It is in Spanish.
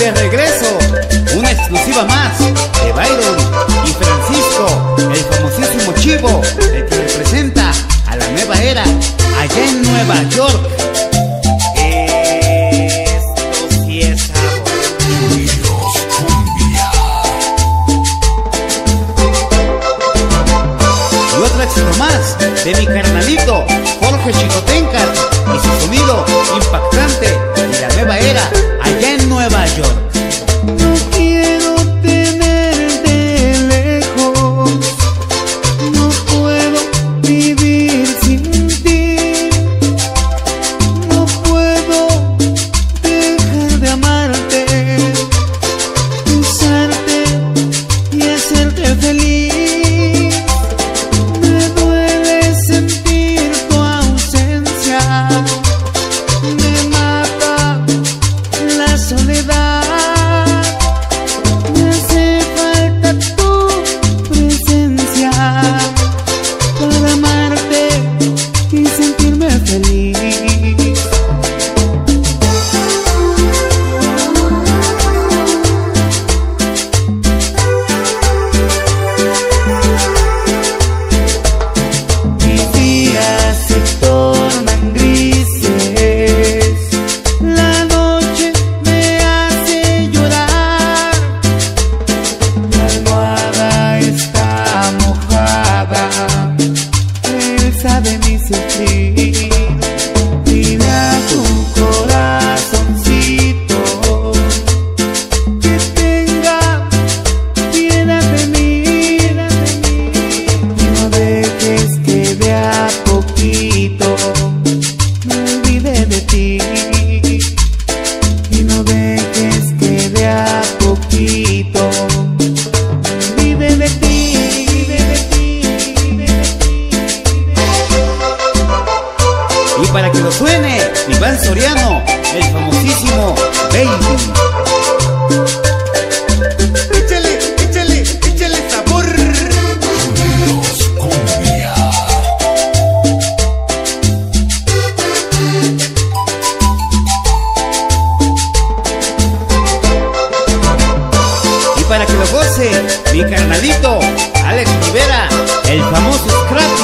de regreso, una exclusiva más de Byron y Francisco, el famosísimo Chivo, el que representa a la nueva era allá en Nueva York. Esto. Y otro éxito más de mi carnalito Jorge Chicotencas y su sonido impactante de la nueva era Nueva York. Sabe mi sufrir, que lo suene, Iván Soriano, el famosísimo Baby. Para que lo goce, mi carnalito, Alex Rivera, el famoso Scrappy.